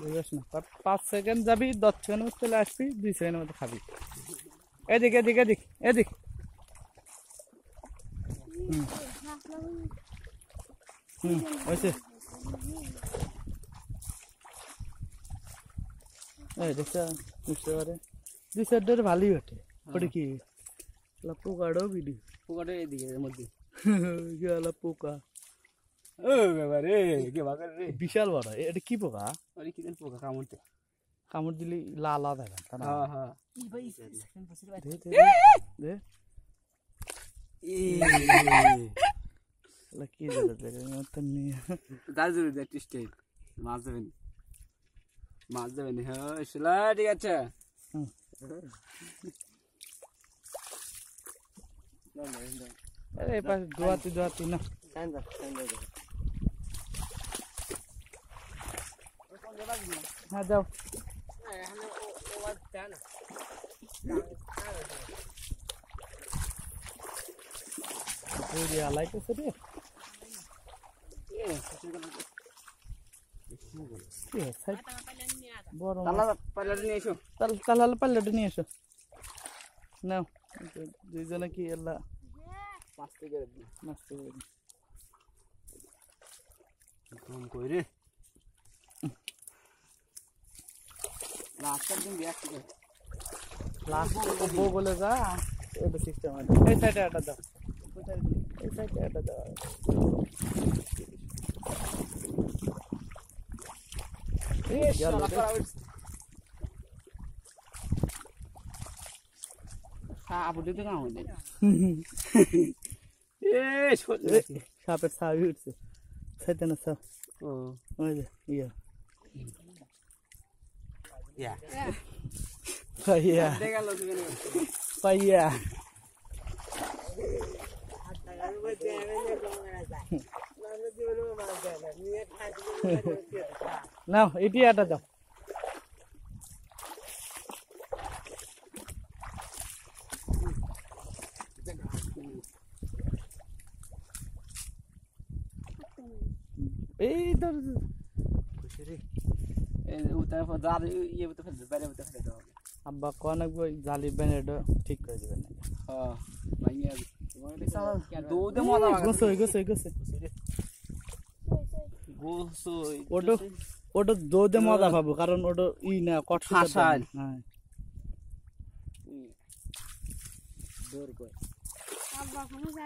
বুঝিস না পাঁচ সেকেন্ড যাবি দশ সেকেন্ড মধ্যে চলে আসবি দুই সেকেন্ডের মধ্যে খাবি। এদিক এদিক এদিক এদিক। হুম। হয়েছে। এই দেখছা বুঝতে পারে দুই সাইডের ভালোই ওঠে ওটা কি? পোকাটাও ভিডিও পোকাটা এদিকে এর মধ্যে। পোকা। বিশাল বড় এটা কি পোকা আরে কি দেন পোকা কামড়তে কামড় দিলে লাল লাল থাকে তা না হ্যাঁ হ্যাঁ দে, দে, দে, দে। এলা কি দিলে দেখে মতন নিয়ে দাঁড় ধরে দেখ স্টেজ মাছ দেবেন মাছ দেবেন হ্যাঁ শিলা ঠিক আছে হুম। আরে এই পাশে দোয়াতি দোয়াতি না हाँ जाओ पूरी आलाई कैसे रे తలాలు పల్లెడు నీసు నా జనకి ఎలా మస్తు మస్తు লাস্ট বউ বলে যা এটা সিস্টেম আছে এই সাইডে এটা দাও এই সাইডে এটা দাও সাপের সাপ উঠছে সাইতে না সাপ ও ইয়া ইয়া পাইয়া দেখাল তুমি পাইয়া নাও এটি একটা দাও এই ধর এই উতার পর দাঁড় ইয়ে উঠে ফেলবে বাইরে উঠে ফেলে দেওয়া হবে আব্বা কনক বই জালি ব্যানেডো ঠিক করে দিবেন না হ্যাঁ ভাঙিয়ে দৌড়ে মজা গোসো গোসো গোসো গোসো ওটো ওটা দৌড়ে মজা পাবো কারণ ওটা ই না কট হাসান। হ্যাঁ দৌড় করে আব্বা